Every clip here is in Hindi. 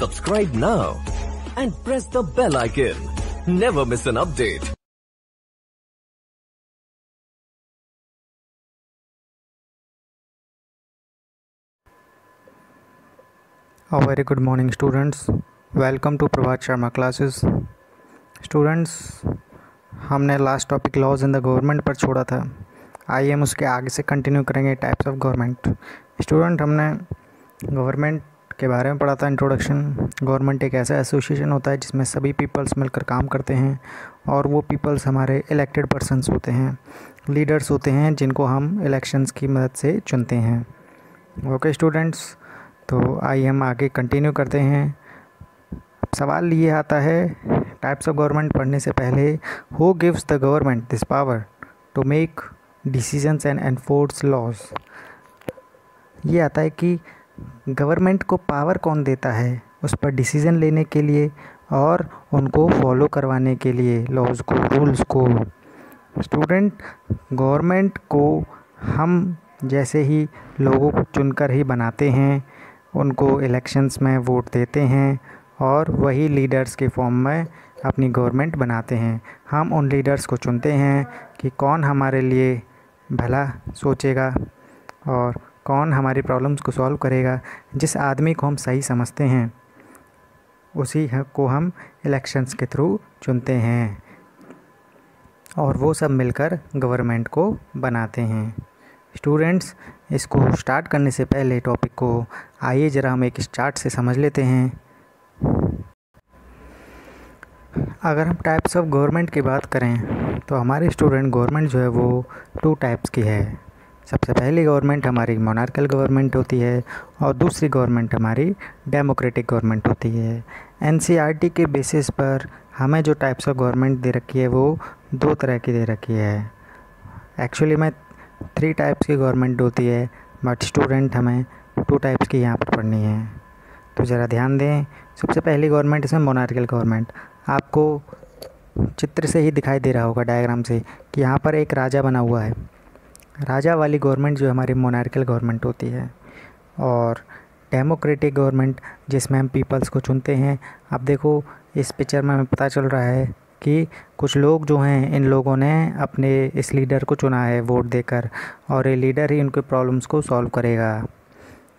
Subscribe now and press the bell icon. Never miss an update. A very good morning, students. Welcome to Prabhat Sharma classes students हमने last topic laws in the government पर छोड़ा था आइए हम उसके आगे से कंटिन्यू करेंगे टाइप्स ऑफ़ गवर्नमेंट स्टूडेंट हमने गवर्नमेंट के बारे में पढ़ा था इंट्रोडक्शन गवर्नमेंट एक ऐसा एसोसिएशन होता है जिसमें सभी पीपल्स मिलकर काम करते हैं और वो पीपल्स हमारे इलेक्टेड पर्सनस होते हैं लीडर्स होते हैं जिनको हम इलेक्शंस की मदद से चुनते हैं। ओके स्टूडेंट्स तो आइए हम आगे कंटिन्यू करते हैं। सवाल ये आता है टाइप्स ऑफ़ गवर्नमेंट पढ़ने से पहले who gives the government this power to make decisions and enforce laws ये आता है कि गवर्नमेंट को पावर कौन देता है? उस पर डिसीज़न लेने के लिए और उनको फॉलो करवाने के लिए लॉज को रूल्स को। स्टूडेंट गवर्नमेंट को हम जैसे ही लोगों को चुनकर ही बनाते हैं, उनको इलेक्शंस में वोट देते हैं और वही लीडर्स के फॉर्म में अपनी गवर्नमेंट बनाते हैं। हम उन लीडर्स को चुनते हैं कि कौन हमारे लिए भला सोचेगा और कौन हमारी प्रॉब्लम्स को सॉल्व करेगा, जिस आदमी को हम सही समझते हैं, उसी को हम इलेक्शंस के थ्रू चुनते हैं। और वो सब मिलकर गवर्नमेंट को बनाते हैं। स्टूडेंट्स इसको स्टार्ट करने से पहले टॉपिक को आइए ज़रा हम एक स्टार्ट से समझ लेते हैं। अगर हम टाइप्स ऑफ़ गवर्नमेंट की बात करें तो हमारे स्टूडेंट गवर्नमेंट जो है वो टू टाइप्स की है। सबसे पहली गवर्नमेंट हमारी मोनार्कल गवर्नमेंट होती है और दूसरी गवर्नमेंट हमारी डेमोक्रेटिक गवर्नमेंट होती है। एन के बेसिस पर हमें जो टाइप्स ऑफ़ गवर्नमेंट दे रखी है, वो दो तरह की दे रखी है। एक्चुअली में थ्री टाइप्स की गवर्नमेंट होती है बट स्टूडेंट हमें टू टाइप्स की यहाँ पर पढ़नी है। तो ज़रा ध्यान दें, सबसे पहली गवर्नमेंट इसमें मोनार्कल गवर्नमेंट। आपको चित्र से ही दिखाई दे रहा होगा डायग्राम से, कि यहाँ पर एक राजा बना हुआ है। राजा वाली गवर्नमेंट जो हमारी मोनार्कल गवर्नमेंट होती है और डेमोक्रेटिक गवर्नमेंट जिसमें हम पीपल्स को चुनते हैं अब देखो, इस पिक्चर में हमें पता चल रहा है कि कुछ लोग जो हैं, इन लोगों ने अपने इस लीडर को चुना है वोट देकर और ये लीडर ही उनके प्रॉब्लम्स को सॉल्व करेगा।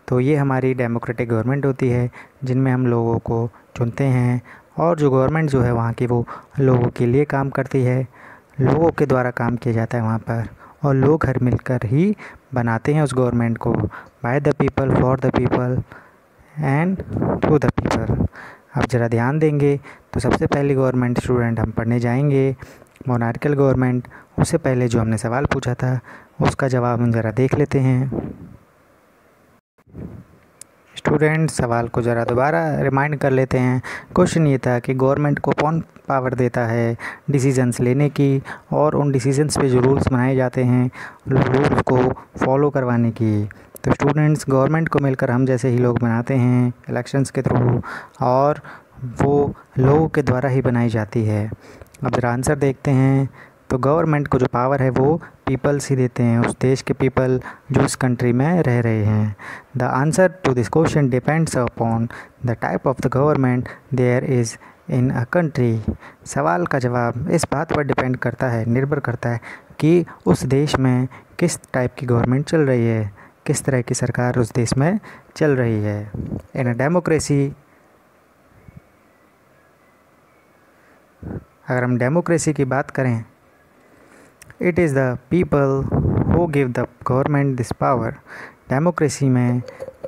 तो ये हमारी डेमोक्रेटिक गवर्नमेंट होती है, जिनमें हम लोगों को चुनते हैं और जो गवर्नमेंट जो है वहाँ की वो लोगों के लिए काम करती है, लोगों के द्वारा काम किया जाता है वहाँ पर। और लोग घर मिलकर ही बनाते हैं उस गवर्नमेंट को। By the people for the people and to the people अब ज़रा ध्यान देंगे तो सबसे पहले गवर्नमेंट स्टूडेंट हम पढ़ने जाएँगे मोनार्कल गवर्नमेंट। उससे पहले जो हमने सवाल पूछा था, उसका जवाब हम ज़रा देख लेते हैं। स्टूडेंट सवाल को ज़रा दोबारा रिमाइंड कर लेते हैं। क्वेश्चन ये था कि गवर्नमेंट को कौन पावर देता है डिसीजंस लेने की और उन डिसीजंस पे जो रूल्स बनाए जाते हैं, रूल्स को फॉलो करवाने की। तो स्टूडेंट्स, गवर्नमेंट को मिलकर हम जैसे ही लोग बनाते हैं इलेक्शंस के थ्रू और वो लोगों के द्वारा ही बनाई जाती है। अब ज़रा आंसर देखते हैं। तो गवर्नमेंट को जो पावर है वो पीपल्स ही देते हैं, उस देश के पीपल जो इस कंट्री में रह रहे हैं। The answer to this question depends upon the type of the government there is in a country सवाल का जवाब इस बात पर डिपेंड करता है, निर्भर करता है कि उस देश में किस टाइप की गवर्नमेंट चल रही है, किस तरह की सरकार उस देश में चल रही है। इन अ डेमोक्रेसी अगर हम डेमोक्रेसी की बात करें it is the people who give the government this power democracy में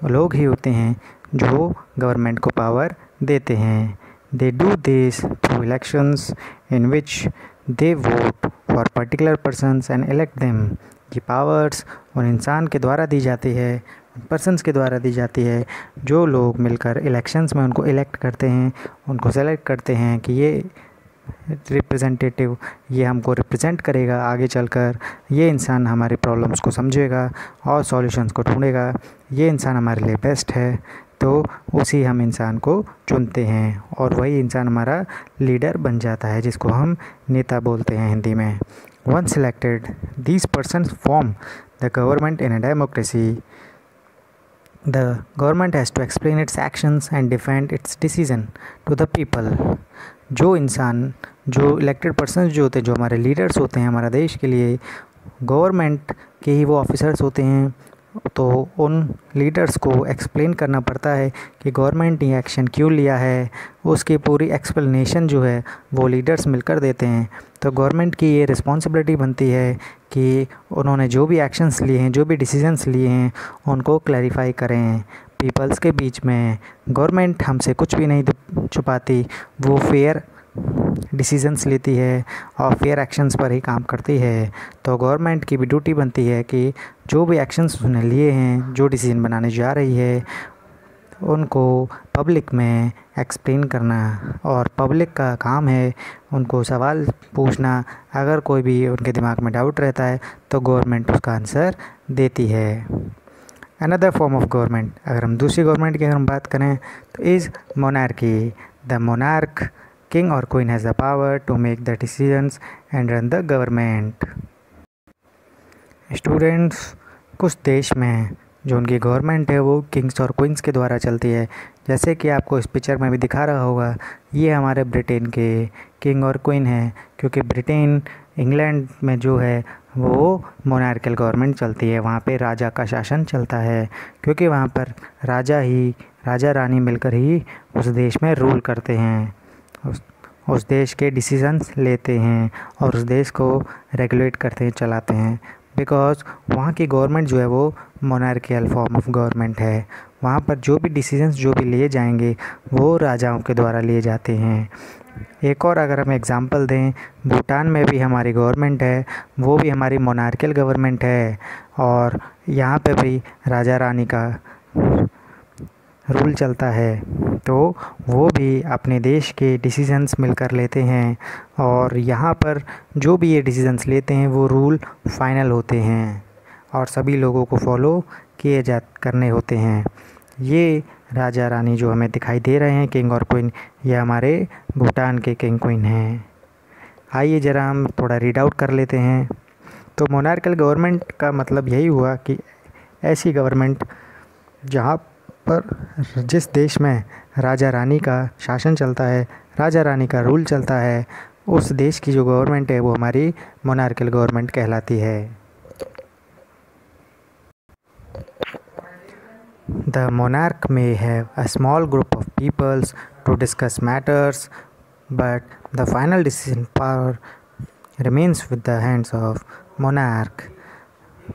लोग ही होते हैं जो गवर्नमेंट को पावर देते हैं. They do this through elections in which they vote for particular persons and elect them ये पावर्स उन इंसान के द्वारा दी जाती है पर्सनस के द्वारा दी जाती है जो लोग मिलकर इलेक्शंस में उनको इलेक्ट करते हैं, उनको सेलेक्ट करते हैं कि ये रिप्रेजेंटेटिव ये हमको रिप्रेजेंट करेगा, आगे चलकर ये इंसान हमारे प्रॉब्लम्स को समझेगा और सॉल्यूशंस को ढूंढेगा। ये इंसान हमारे लिए बेस्ट है तो उसी हम इंसान को चुनते हैं और वही इंसान हमारा लीडर बन जाता है, जिसको हम नेता बोलते हैं हिंदी में। Once selected these person form the government in a democracy The government has to explain its actions and defend its decision to the people. जो इंसान, जो इलेक्टेड पर्सन जो होते हैं, जो हमारे लीडर्स होते हैं हमारा देश के लिए गवर्नमेंट के ही वो ऑफिसर्स होते हैं तो उन लीडर्स को एक्सप्लेन करना पड़ता है कि गवर्नमेंट ने एक्शन क्यों लिया है, उसकी पूरी एक्सप्लेनेशन जो है, वो लीडर्स मिलकर देते हैं तो गवर्नमेंट की ये रिस्पॉन्सिबिलिटी बनती है कि उन्होंने जो भी एक्शंस लिए हैं, जो भी डिसीजंस लिए हैं, उनको क्लैरिफाई करें। पीपल्स के बीच में गवर्नमेंट हमसे कुछ भी नहीं छुपाती, वो फेयर डिसीजंस लेती है और फेयर एक्शंस पर ही काम करती है। तो गवर्नमेंट की भी ड्यूटी बनती है कि जो भी एक्शंस उसने लिए हैं, जो डिसीज़न बनाने जा रही है उनको पब्लिक में एक्सप्लेन करना और पब्लिक का काम है उनको सवाल पूछना। अगर कोई भी उनके दिमाग में डाउट रहता है तो गवर्नमेंट उसका आंसर देती है। अनदर फॉर्म ऑफ़ गवर्नमेंट अगर हम दूसरी गवर्नमेंट की अगर हम बात करें तो is monarchy the monarch king or queen has the power to make the decisions and run the government. Students कुछ देश में जो उनकी गवर्नमेंट है, वो किंग्स और क्वींस के द्वारा चलती है। जैसे कि आपको इस पिक्चर में भी दिखा रहा होगा, ये हमारे ब्रिटेन के किंग और क्वीन हैं, क्योंकि ब्रिटेन इंग्लैंड में जो है, वो मोनार्कल गवर्नमेंट चलती है। वहाँ पे राजा का शासन चलता है, क्योंकि वहाँ पर राजा ही, राजा रानी मिलकर ही उस देश में रूल करते हैं। उस उस देश के डिसीजंस लेते हैं और उस देश को रेगुलेट करते हैं, चलाते हैं। बिकॉज़ वहाँ की गवर्नमेंट जो है वो मोनार्कियल फॉर्म ऑफ़ गवर्नमेंट है। वहाँ पर जो भी डिसीजंस जो भी लिए जाएँगे, वो राजाओं के द्वारा लिए जाते हैं। एक और अगर हम एग्ज़ाम्पल दें, भूटान में भी हमारी गवर्नमेंट है, वो भी हमारी मोनार्कियल गवर्नमेंट है। और यहाँ पे भी राजा रानी का रूल चलता है तो वो भी अपने देश के डिसीजंस मिलकर लेते हैं और यहाँ पर जो भी ये डिसीजंस लेते हैं, वो रूल फाइनल होते हैं और सभी लोगों को फॉलो किए जा, करने होते हैं। ये राजा रानी जो हमें दिखाई दे रहे हैं किंग और क्वीन ये हमारे भूटान के किंग क्वीन हैं। आइए ज़रा हम थोड़ा रीड आउट कर लेते हैं। तो मोनार्कल गवर्नमेंट का मतलब यही हुआ कि ऐसी गवर्नमेंट जहाँ पर जिस देश में राजा रानी का शासन चलता है, राजा रानी का रूल चलता है, उस देश की जो गवर्नमेंट है वो हमारी मोनार्कल गवर्नमेंट कहलाती है। The monarch may have a small group of peoples to discuss matters but the final decision power remains with the hands of monarch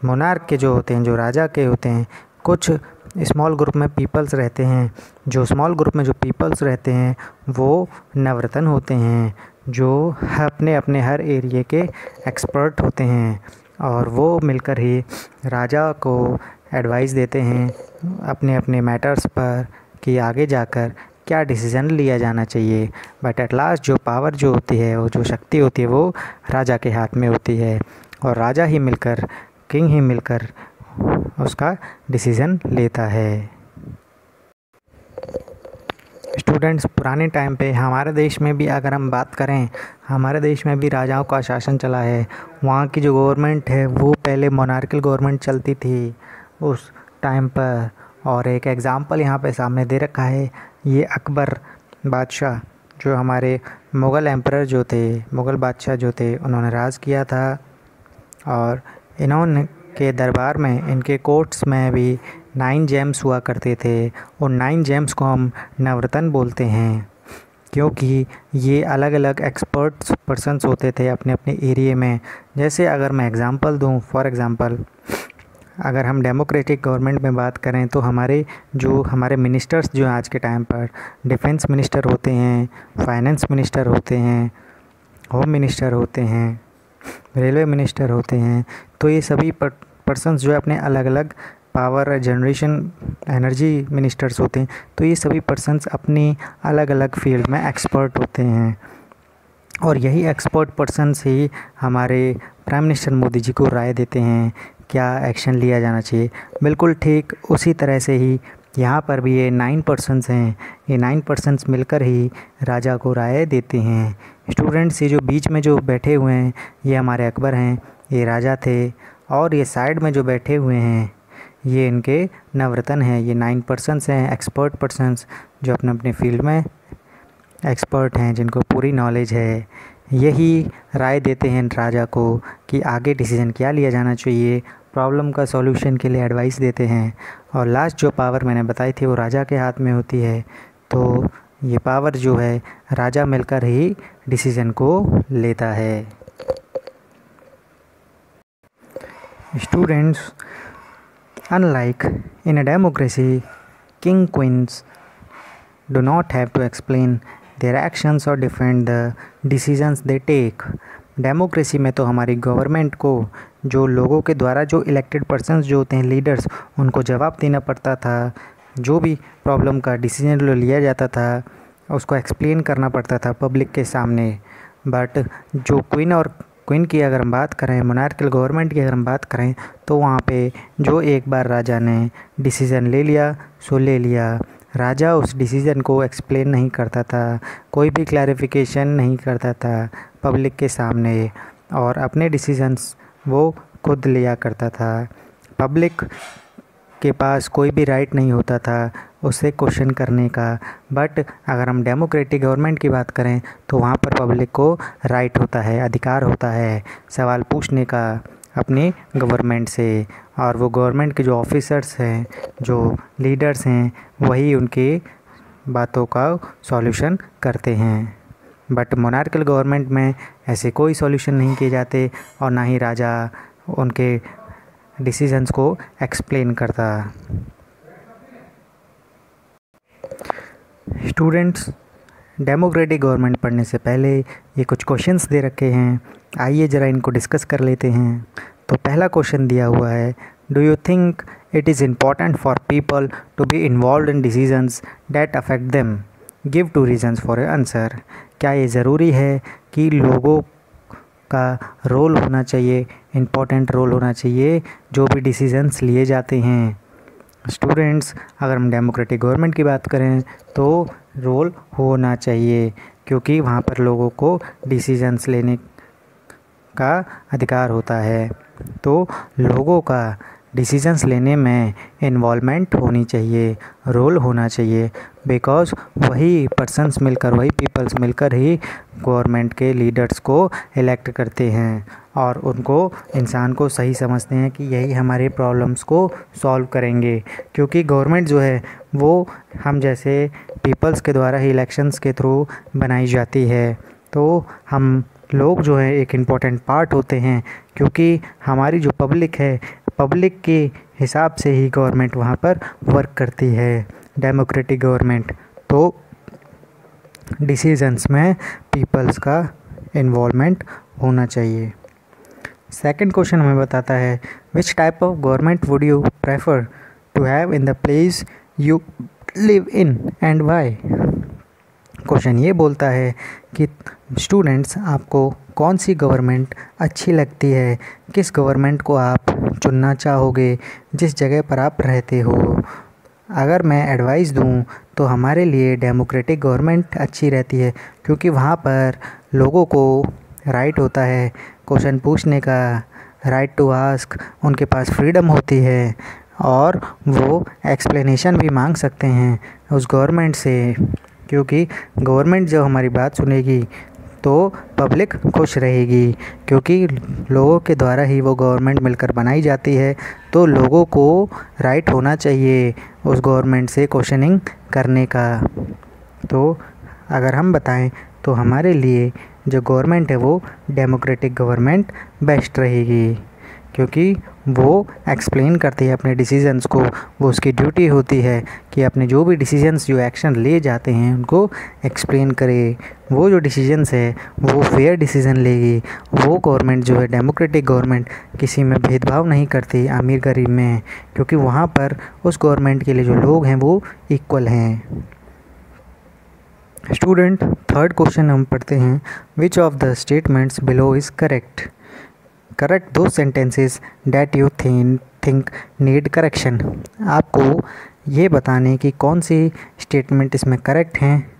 monarch के जो होते हैं, जो राजा के होते हैं, कुछ स्मॉल ग्रुप में पीपल्स रहते हैं। जो स्मॉल ग्रुप में जो पीपल्स रहते हैं, वो नवरत्न होते हैं, जो अपने अपने हर एरिए के एक्सपर्ट होते हैं और वो मिलकर ही राजा को एडवाइस देते हैं अपने अपने मैटर्स पर कि आगे जाकर क्या डिसीज़न लिया जाना चाहिए। बट एट लास्ट जो पावर जो होती है वो जो शक्ति होती है, वो राजा के हाथ में होती है। और राजा ही मिलकर किंग ही मिलकर उसका डिसीज़न लेता है। स्टूडेंट्स पुराने टाइम पे हमारे देश में भी अगर हम बात करें, हमारे देश में भी राजाओं का शासन चला है। वहाँ की जो गवर्नमेंट है, वो पहले मोनार्कल गवर्नमेंट चलती थी उस टाइम पर और एक एग्ज़ाम्पल यहाँ पे सामने दे रखा है, ये अकबर बादशाह, जो हमारे मुग़ल एम्पर जो थे, मुग़ल बादशाह जो थे, उन्होंने राज किया था और इन्होंने के दरबार में, इनके कोर्ट्स में भी नाइन जेम्स हुआ करते थे और नाइन जेम्स को हम नवरत्न बोलते हैं, क्योंकि ये अलग अलग एक्सपर्ट्स पर्सनस होते थे अपने अपने एरिए में। जैसे अगर मैं एग्ज़ाम्पल दूँ फॉर एग्ज़ाम्पल अगर हम डेमोक्रेटिक गवर्नमेंट में बात करें तो हमारे जो, हमारे मिनिस्टर्स जो आज के टाइम पर डिफेंस मिनिस्टर होते हैं फाइनेंस मिनिस्टर होते हैं होम मिनिस्टर होते हैं रेलवे मिनिस्टर होते हैं तो ये सभी पर्सनस जो है अपने अलग अलग पावर जनरेशन एनर्जी मिनिस्टर्स होते हैं तो ये सभी पर्सनस अपनी अलग अलग फ़ील्ड में एक्सपर्ट होते हैं। और यही एक्सपर्ट पर्सनस ही हमारे प्राइम मिनिस्टर मोदी जी को राय देते हैं, क्या एक्शन लिया जाना चाहिए। बिल्कुल ठीक, उसी तरह से ही यहाँ पर भी ये नाइन पर्सनस हैं, ये नाइन पर्सनस मिलकर ही राजा को राय देते हैं। स्टूडेंट्स ये जो बीच में जो बैठे हुए हैं, ये हमारे अकबर हैं, ये राजा थे और ये साइड में जो बैठे हुए हैं, ये इनके नवरत्न हैं। ये नाइन पर्सनस हैं, एक्सपर्ट पर्सनस जो अपने अपने फ़ील्ड में एक्सपर्ट हैं, जिनको पूरी नॉलेज है। यही राय देते हैं राजा को कि आगे डिसीज़न क्या लिया जाना चाहिए, प्रॉब्लम का सॉल्यूशन के लिए एडवाइस देते हैं। और लास्ट जो पावर मैंने बताई थी वो राजा के हाथ में होती है। तो ये पावर जो है, राजा मिलकर ही डिसीज़न को लेता है। Students unlike in a democracy king queens do not have to explain their actions और defend the decisions they take democracy में तो हमारी गवर्नमेंट को, जो लोगों के द्वारा जो इलेक्टेड पर्सनस जो होते हैं लीडर्स उनको जवाब देना पड़ता था। जो भी प्रॉब्लम का डिसीज़न लिया जाता था, उसको एक्सप्लेन करना पड़ता था पब्लिक के सामने। बट जो क्वीन और क्वीन की अगर हम बात करें, मोनार्कल गवर्नमेंट की अगर हम बात करें तो वहाँ पे जो एक बार राजा ने डिसीज़न ले लिया, सो ले लिया। राजा उस डिसीज़न को एक्सप्लेन नहीं करता था, कोई भी क्लैरिफिकेशन नहीं करता था पब्लिक के सामने, और अपने डिसीजंस वो खुद लिया करता था। पब्लिक के पास कोई भी राइट नहीं होता था उससे क्वेश्चन करने का। बट अगर हम डेमोक्रेटिक गवर्नमेंट की बात करें तो वहाँ पर पब्लिक को राइट होता है, अधिकार होता है, सवाल पूछने का अपने गवर्नमेंट से। और वो गवर्नमेंट के जो ऑफिसर्स हैं, जो लीडर्स हैं, वही उनके बातों का सॉल्यूशन करते हैं। बट मोनार्कल गवर्नमेंट में ऐसे कोई सॉल्यूशन नहीं किए जाते, और ना ही राजा उनके डिसीजंस को एक्सप्लेन करता। स्टूडेंट्स, डेमोक्रेटिक गवर्नमेंट पढ़ने से पहले ये कुछ क्वेश्चंस दे रखे हैं। आइए ज़रा इनको डिस्कस कर लेते हैं। तो पहला क्वेश्चन दिया हुआ है do you think it is important for people to be involve in decisions that affect them give two reasons for answer क्या ये ज़रूरी है कि लोगों का रोल होना चाहिए इम्पोर्टेंट रोल होना चाहिए, जो भी डिसीजंस लिए जाते हैं? स्टूडेंट्स, अगर हम डेमोक्रेटिक गवर्नमेंट की बात करें तो रोल होना चाहिए, क्योंकि वहाँ पर लोगों को डिसीजंस लेने का अधिकार होता है। तो लोगों का डिसीजंस लेने में इन्वॉलमेंट होनी चाहिए रोल होना चाहिए। बिकॉज़ वही पर्सनस मिलकर, वही पीपल्स मिलकर ही गवर्नमेंट के लीडर्स को इलेक्ट करते हैं और उनको, इंसान को सही समझते हैं कि यही हमारे प्रॉब्लम्स को सॉल्व करेंगे। क्योंकि गवर्नमेंट जो है, वो हम जैसे पीपल्स के द्वारा ही इलेक्शंस के थ्रू बनाई जाती है। तो हम लोग जो है, एक इंपॉर्टेंट पार्ट होते हैं। क्योंकि हमारी जो पब्लिक है पब्लिक के हिसाब से ही गवर्नमेंट वहाँ पर वर्क करती है। डेमोक्रेटिक गवर्नमेंट तो डिसीजंस में पीपल्स का इन्वॉल्वमेंट होना चाहिए। सेकंड क्वेश्चन हमें बताता है which type of government would you prefer to have in the place you live in and why question ये बोलता है कि स्टूडेंट्स आपको कौन सी गवर्नमेंट अच्छी लगती है? किस गवर्नमेंट को आप चुनना चाहोगे? जिस जगह पर आप रहते हो? अगर मैं एडवाइस दूँ तो हमारे लिए डेमोक्रेटिक गवर्नमेंट अच्छी रहती है, क्योंकि वहाँ पर लोगों को राइट होता है क्वेश्चन पूछने का राइट टू आस्क उनके पास फ्रीडम होती है, और वो एक्सप्लेनेशन भी मांग सकते हैं उस गवर्नमेंट से, क्योंकि गवर्नमेंट जब हमारी बात सुनेगी तो पब्लिक खुश रहेगी, क्योंकि लोगों के द्वारा ही वो गवर्नमेंट मिलकर बनाई जाती है। तो लोगों को राइट होना चाहिए उस गवर्नमेंट से क्वेश्चनिंग करने का। तो अगर हम बताएँ तो हमारे लिए जो गवर्नमेंट है वो डेमोक्रेटिक गवर्नमेंट बेस्ट रहेगी, क्योंकि वो एक्सप्लेन करती है अपने डिसीजंस को। वो उसकी ड्यूटी होती है कि अपने जो भी डिसीजंस जो एक्शन ले जाते हैं, उनको एक्सप्लेन करे। वो जो डिसीजंस है, वो फेयर डिसीज़न लेगी। वो गवर्नमेंट जो है डेमोक्रेटिक गवर्नमेंट किसी में भेदभाव नहीं करती अमीर गरीब में, क्योंकि वहाँ पर उस गवर्नमेंट के लिए जो लोग हैं, वो इक्वल हैं। स्टूडेंट थर्ड क्वेश्चन हम पढ़ते हैं which of the statements below is correct correct दो sentences that you think think need correction आपको ये बताने कि कौन सी स्टेटमेंट इसमें करेक्ट हैं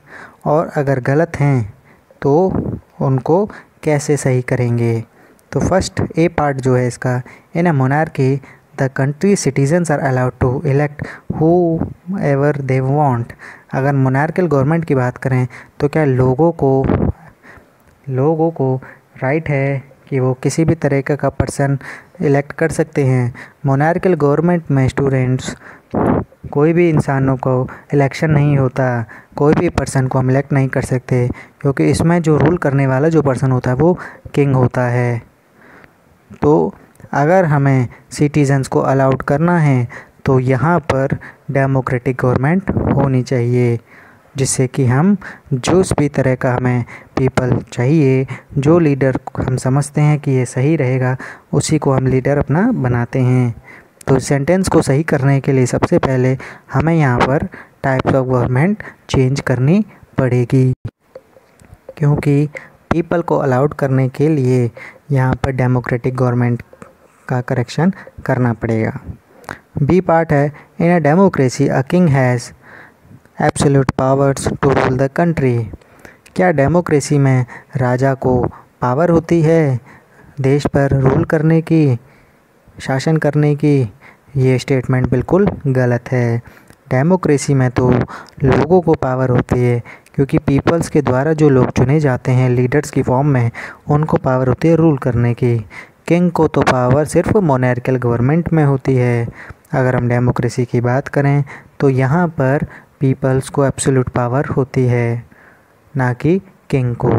और अगर गलत हैं तो उनको कैसे सही करेंगे? तो फ़र्स्ट ए पार्ट जो है इसका in a monarchy the country citizens are allowed to elect whoever they want अगर मोनार्कल गवर्नमेंट की बात करें तो क्या लोगों को लोगों को राइट है कि वो किसी भी तरीके का पर्सन इलेक्ट कर सकते हैं। मोनार्कल गवर्नमेंट में स्टूडेंट्स कोई भी इंसानों को इलेक्शन नहीं होता। कोई भी पर्सन को हम इलेक्ट नहीं कर सकते, क्योंकि इसमें जो रूल करने वाला जो पर्सन होता है, वो किंग होता है। तो अगर हमें सिटीजन्स को अलाउड करना है तो यहाँ पर डेमोक्रेटिक गवर्नमेंट होनी चाहिए। जिससे कि हम जो भी तरह का हमें पीपल चाहिए। जो लीडर हम समझते हैं कि ये सही रहेगा, उसी को हम लीडर अपना बनाते हैं। तो सेंटेंस को सही करने के लिए सबसे पहले हमें यहाँ पर टाइप्स ऑफ़ गवर्नमेंट चेंज करनी पड़ेगी। क्योंकि पीपल को अलाउड करने के लिए यहाँ पर डेमोक्रेटिक गवर्नमेंट का करेक्शन करना पड़ेगा। बी पार्ट है in a democracy a king has absolute powers to rule the country क्या डेमोक्रेसी में राजा को पावर होती है? देश पर रूल करने की, शासन करने की, ये स्टेटमेंट बिल्कुल गलत है। डेमोक्रेसी में तो लोगों को पावर होती है, क्योंकि पीपल्स के द्वारा जो लोग चुने जाते हैं लीडर्स की फॉर्म में, उनको पावर होती है रूल करने की। किंग को तो पावर सिर्फ़ मोनेरिकल गवर्नमेंट में होती है। अगर हम डेमोक्रेसी की बात करें तो यहाँ पर पीपल्स को एब्सोल्यूट पावर होती है, ना कि किंग को।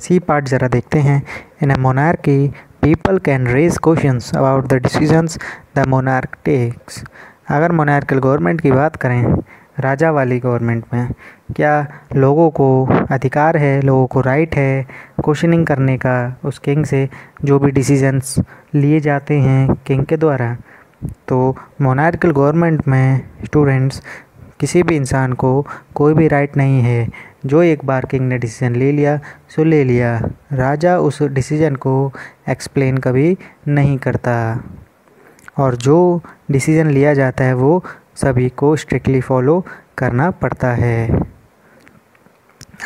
सी पार्ट ज़रा देखते हैं। In a monarchy people can raise questions about the decisions the monarch takes अगर मोनार्कल गवर्नमेंट की बात करें, राजा वाली गवर्नमेंट में, क्या लोगों को अधिकार है, लोगों को राइट है क्वेश्चनिंग करने का उस किंग से जो भी डिसीजंस लिए जाते हैं किंग के द्वारा तो मोनार्कल गवर्नमेंट में स्टूडेंट्स किसी भी इंसान को कोई भी राइट नहीं है। जो एक बार किंग ने डिसीज़न ले लिया, सो ले लिया। राजा उस डिसीज़न को एक्सप्लेन कभी नहीं करता। और जो डिसीज़न लिया जाता है, वो सभी को स्ट्रिक्टली फॉलो करना पड़ता है।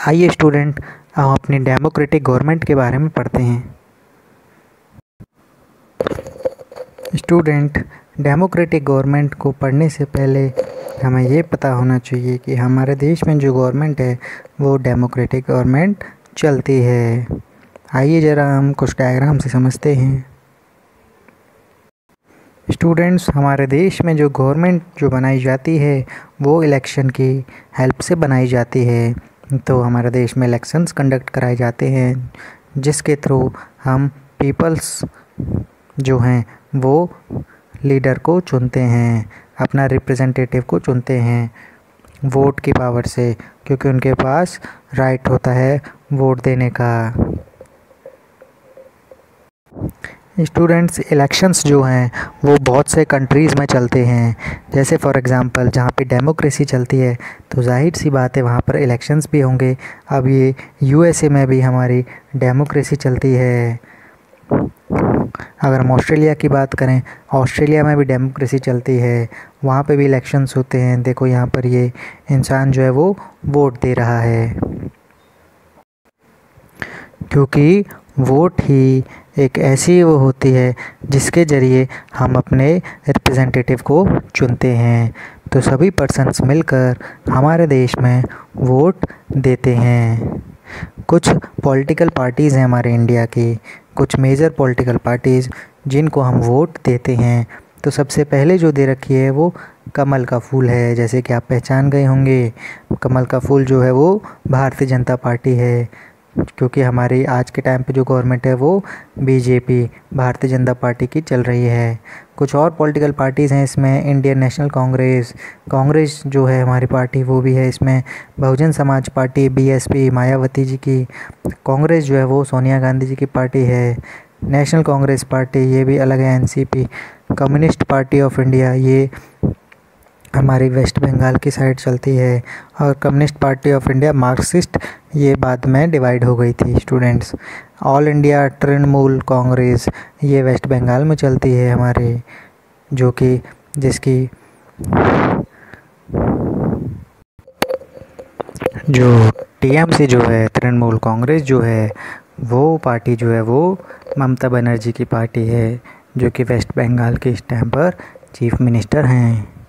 आइए स्टूडेंट हम अपनी डेमोक्रेटिक गवर्नमेंट के बारे में पढ़ते हैं। स्टूडेंट डेमोक्रेटिक गवर्नमेंट को पढ़ने से पहले हमें ये पता होना चाहिए कि हमारे देश में जो गवर्नमेंट है, वो डेमोक्रेटिक गवर्नमेंट चलती है। आइए ज़रा हम कुछ डायग्राम से समझते हैं। स्टूडेंट्स, हमारे देश में जो गवर्नमेंट जो बनाई जाती है, वो इलेक्शन की हेल्प से बनाई जाती है। तो हमारे देश में इलेक्शंस कंडक्ट कराए जाते हैं, जिसके थ्रू हम पीपल्स जो हैं, वो लीडर को चुनते हैं। अपना रिप्रेजेंटेटिव को चुनते हैं वोट की पावर से, क्योंकि उनके पास राइट होता है वोट देने का। स्टूडेंट्स इलेक्शंस जो हैं, वो बहुत से कंट्रीज़ में चलते हैं। जैसे फॉर एग्ज़ाम्पल जहाँ पे डेमोक्रेसी चलती है तो ज़ाहिर सी बात है वहाँ पर इलेक्शंस भी होंगे। अब ये यूएसए में भी हमारी डेमोक्रेसी चलती है। अगर हम ऑस्ट्रेलिया की बात करें, ऑस्ट्रेलिया में भी डेमोक्रेसी चलती है। वहाँ पे भी इलेक्शंस होते हैं। देखो यहाँ पर ये इंसान जो है वो वोट दे रहा है। क्योंकि वोट ही एक ऐसी वो होती है जिसके ज़रिए हम अपने रिप्रेजेंटेटिव को चुनते हैं। तो सभी पर्सन्स मिलकर हमारे देश में वोट देते हैं। कुछ पॉलिटिकल पार्टीज़ हैं हमारे इंडिया की। कुछ मेजर पॉलिटिकल पार्टीज़ जिनको हम वोट देते हैं। तो सबसे पहले जो दे रखी है वो कमल का फूल है, जैसे कि आप पहचान गए होंगे। कमल का फूल जो है वो भारतीय जनता पार्टी है। क्योंकि हमारी आज के टाइम पे जो गवर्नमेंट है वो बीजेपी, भारतीय जनता पार्टी की चल रही है। कुछ और पॉलिटिकल पार्टीज़ हैं इसमें, इंडियन नेशनल कांग्रेस कांग्रेस जो है हमारी पार्टी वो भी है इसमें, बहुजन समाज पार्टी, बीएसपी, मायावती जी की, कांग्रेस जो है वो सोनिया गांधी जी की पार्टी है, नेशनल कांग्रेस पार्टी, ये भी अलग है NCP, Communist Party of India, ये हमारी वेस्ट बंगाल की साइड चलती है और Communist Party of India Marxist, ये बाद में डिवाइड हो गई थी students. All India Trinamool Congress, ये वेस्ट बंगाल में चलती है हमारे, जो कि जिसकी जो टीएमसी जो है, तृणमूल कांग्रेस जो है, वो पार्टी जो है, वो ममता बनर्जी की पार्टी है, जो कि वेस्ट बंगाल के इस टाइम पर चीफ मिनिस्टर हैं।